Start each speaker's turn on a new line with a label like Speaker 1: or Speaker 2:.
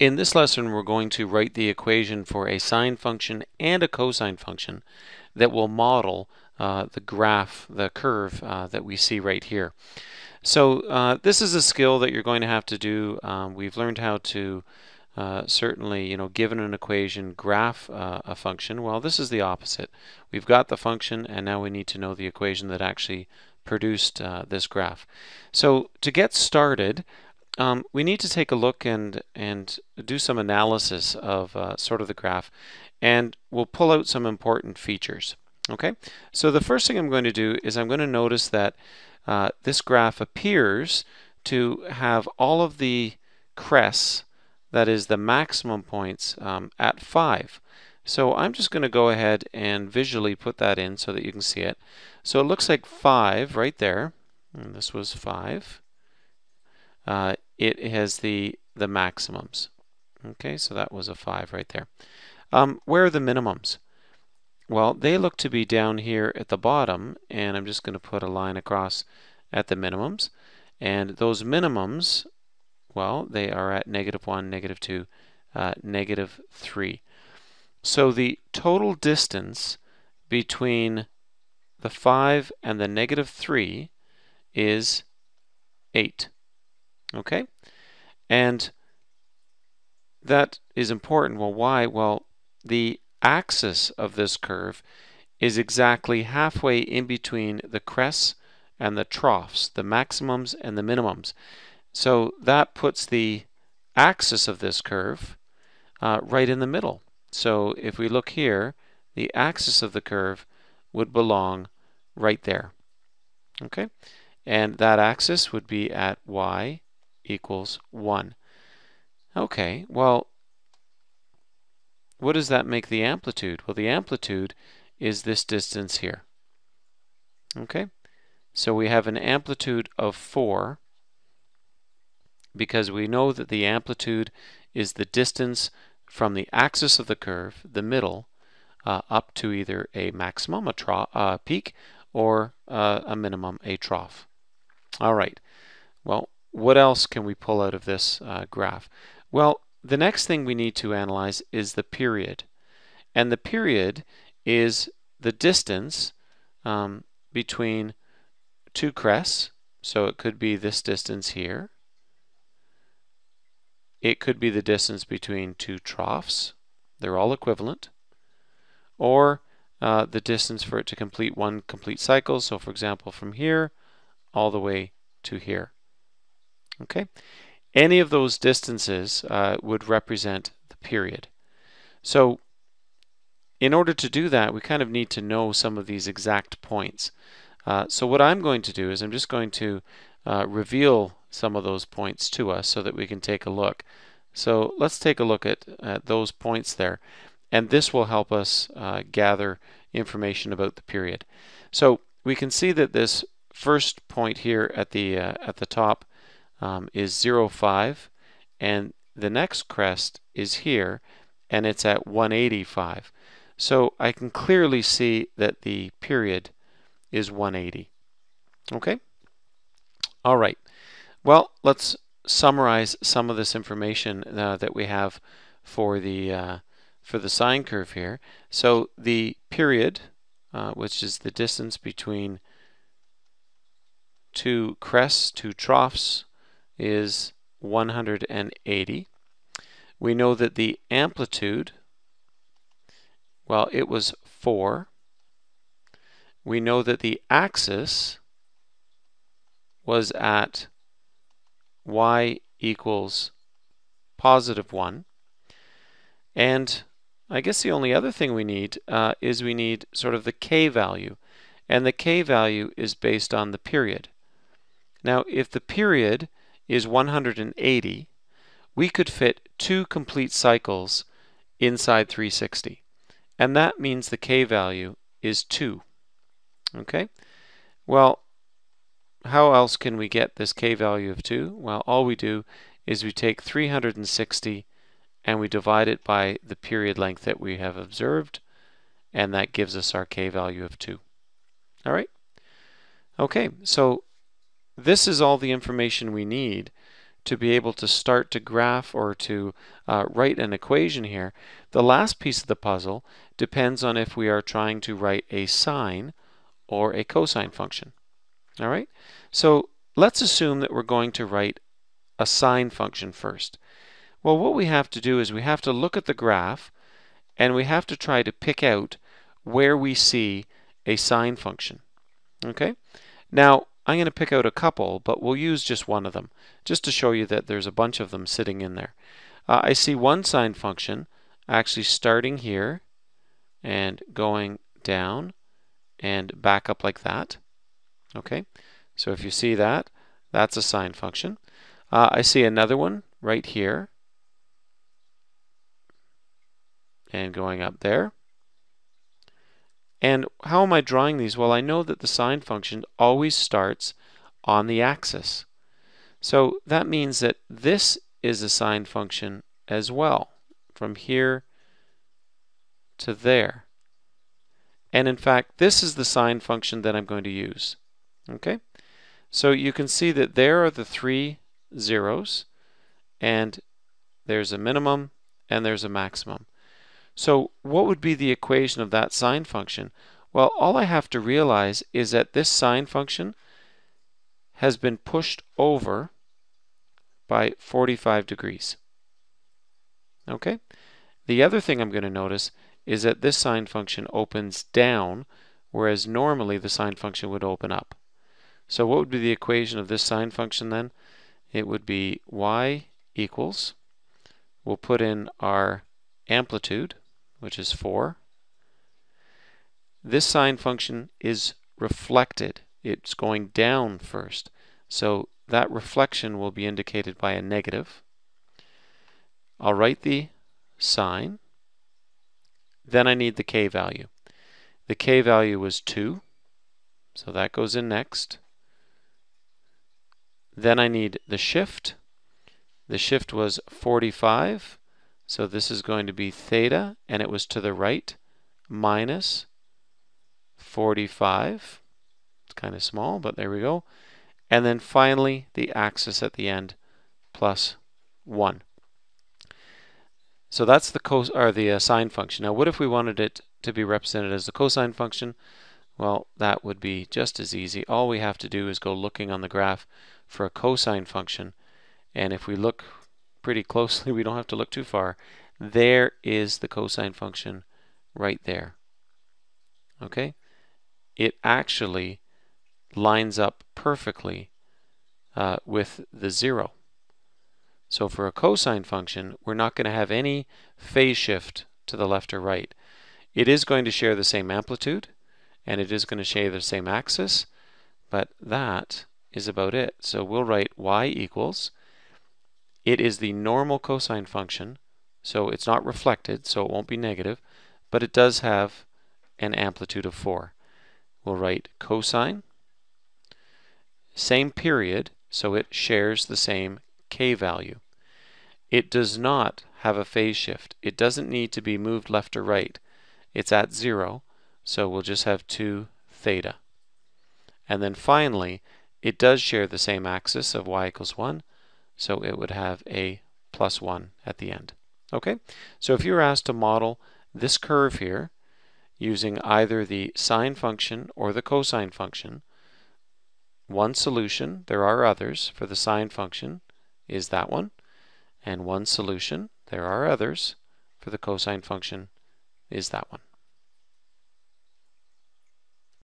Speaker 1: In this lesson, we're going to write the equation for a sine function and a cosine function that will model uh, the graph, the curve uh, that we see right here. So uh, this is a skill that you're going to have to do. Um, we've learned how to uh, certainly, you know, given an equation, graph uh, a function. Well, this is the opposite. We've got the function, and now we need to know the equation that actually produced uh, this graph. So to get started, um, we need to take a look and and do some analysis of uh, sort of the graph and we'll pull out some important features okay? So the first thing I'm going to do is I'm going to notice that uh, this graph appears to have all of the crests that is the maximum points um, at 5 so I'm just going to go ahead and visually put that in so that you can see it. So it looks like 5 right there and this was 5 uh, it has the, the maximums. Okay, so that was a 5 right there. Um, where are the minimums? Well, they look to be down here at the bottom, and I'm just going to put a line across at the minimums. And those minimums, well, they are at negative 1, negative 2, uh, negative 3. So the total distance between the 5 and the negative 3 is 8. Okay? And that is important. Well, why? Well, the axis of this curve is exactly halfway in between the crests and the troughs, the maximums and the minimums. So that puts the axis of this curve uh, right in the middle. So if we look here, the axis of the curve would belong right there. Okay? And that axis would be at y equals 1. Okay, well, what does that make the amplitude? Well, the amplitude is this distance here. Okay, so we have an amplitude of 4 because we know that the amplitude is the distance from the axis of the curve, the middle, uh, up to either a maximum, a uh, peak, or uh, a minimum, a trough. All right. Well, what else can we pull out of this uh, graph? Well, the next thing we need to analyze is the period. And the period is the distance um, between two crests. So it could be this distance here. It could be the distance between two troughs. They're all equivalent. Or uh, the distance for it to complete one complete cycle. So for example, from here all the way to here. Okay, Any of those distances uh, would represent the period. So in order to do that, we kind of need to know some of these exact points. Uh, so what I'm going to do is I'm just going to uh, reveal some of those points to us so that we can take a look. So let's take a look at, at those points there. And this will help us uh, gather information about the period. So we can see that this first point here at the, uh, at the top um, is 0, 5, and the next crest is here, and it's at 185. So I can clearly see that the period is 180. Okay? All right. Well, let's summarize some of this information uh, that we have for the uh, for the sine curve here. So the period, uh, which is the distance between two crests, two troughs, is 180. We know that the amplitude, well, it was 4. We know that the axis was at y equals positive 1. And I guess the only other thing we need uh, is we need sort of the k value. And the k value is based on the period. Now, if the period is 180, we could fit two complete cycles inside 360. And that means the k value is 2. Okay? Well, how else can we get this k value of 2? Well, all we do is we take 360 and we divide it by the period length that we have observed, and that gives us our k value of 2. All right? Okay, so this is all the information we need to be able to start to graph or to uh, write an equation here, the last piece of the puzzle depends on if we are trying to write a sine or a cosine function. All right, so let's assume that we're going to write a sine function first. Well, what we have to do is we have to look at the graph and we have to try to pick out where we see a sine function. Okay, now I'm going to pick out a couple, but we'll use just one of them, just to show you that there's a bunch of them sitting in there. Uh, I see one sine function actually starting here and going down and back up like that. Okay, so if you see that, that's a sine function. Uh, I see another one right here and going up there. And how am I drawing these? Well, I know that the sine function always starts on the axis. So that means that this is a sine function as well, from here to there. And in fact, this is the sine function that I'm going to use. Okay? So you can see that there are the three zeros, and there's a minimum, and there's a maximum. So what would be the equation of that sine function? Well, all I have to realize is that this sine function has been pushed over by 45 degrees. Okay? The other thing I'm going to notice is that this sine function opens down, whereas normally the sine function would open up. So what would be the equation of this sine function then? It would be y equals, we'll put in our amplitude, which is 4. This sine function is reflected. It's going down first. So that reflection will be indicated by a negative. I'll write the sine. Then I need the k value. The k value was 2, so that goes in next. Then I need the shift. The shift was 45, so this is going to be theta, and it was to the right, minus 45. It's kind of small, but there we go. And then finally, the axis at the end, plus 1. So that's the cos or the uh, sine function. Now, what if we wanted it to be represented as the cosine function? Well, that would be just as easy. All we have to do is go looking on the graph for a cosine function. And if we look pretty closely, we don't have to look too far. There is the cosine function right there. Okay? It actually lines up perfectly uh, with the zero. So for a cosine function, we're not going to have any phase shift to the left or right. It is going to share the same amplitude, and it is going to share the same axis, but that is about it. So we'll write y equals it is the normal cosine function, so it's not reflected, so it won't be negative, but it does have an amplitude of 4. We'll write cosine, same period, so it shares the same k value. It does not have a phase shift. It doesn't need to be moved left or right. It's at 0, so we'll just have 2 theta. And then finally, it does share the same axis of y equals 1, so it would have a plus 1 at the end. Okay, so if you were asked to model this curve here using either the sine function or the cosine function, one solution, there are others, for the sine function is that one, and one solution, there are others, for the cosine function is that one.